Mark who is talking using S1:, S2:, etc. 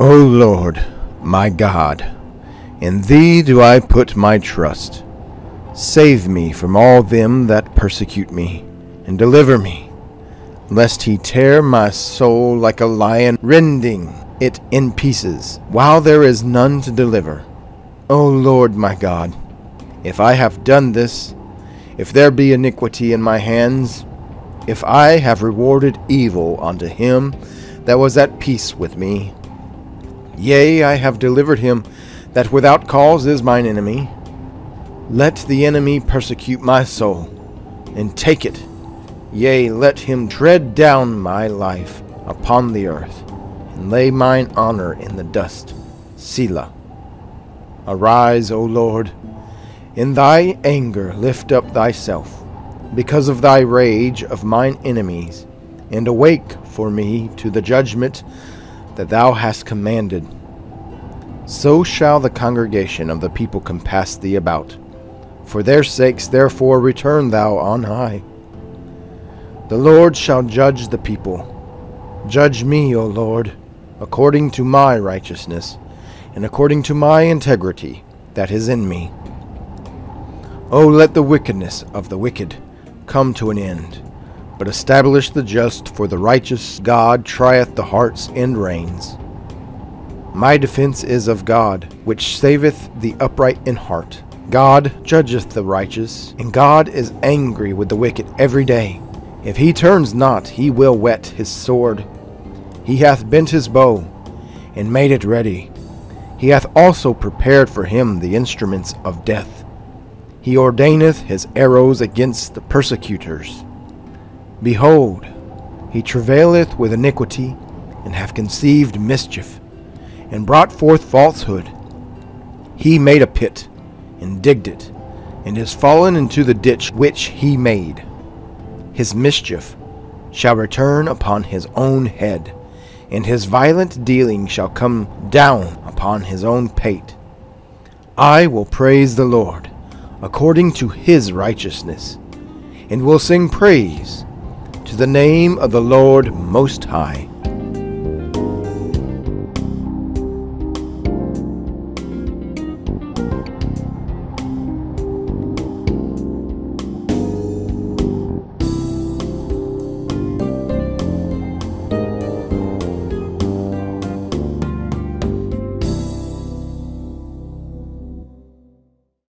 S1: O Lord, my God, in thee do I put my trust. Save me from all them that persecute me, and deliver me, lest he tear my soul like a lion, rending it in pieces, while there is none to deliver. O Lord my God, if I have done this, if there be iniquity in my hands, if I have rewarded evil unto him that was at peace with me, yea, I have delivered him that without cause is mine enemy, let the enemy persecute my soul, and take it, yea, let him tread down my life upon the earth, and lay mine honor in the dust. Selah. Arise, O Lord, in thy anger lift up thyself, because of thy rage of mine enemies, and awake for me to the judgment that thou hast commanded. So shall the congregation of the people compass thee about. For their sakes therefore return thou on high. The Lord shall judge the people. Judge me, O Lord, according to my righteousness, and according to my integrity that is in me. O let the wickedness of the wicked come to an end, but establish the just, for the righteous God trieth the hearts and reins. My defense is of God, which saveth the upright in heart. God judgeth the righteous, and God is angry with the wicked every day. If he turns not, he will whet his sword. He hath bent his bow, and made it ready. He hath also prepared for him the instruments of death. He ordaineth his arrows against the persecutors. Behold, he travaileth with iniquity, and hath conceived mischief, and brought forth falsehood. He made a pit, and digged it, and is fallen into the ditch which he made. His mischief shall return upon his own head, and his violent dealing shall come down upon his own pate. I will praise the Lord according to his righteousness, and will sing praise to the name of the Lord Most High.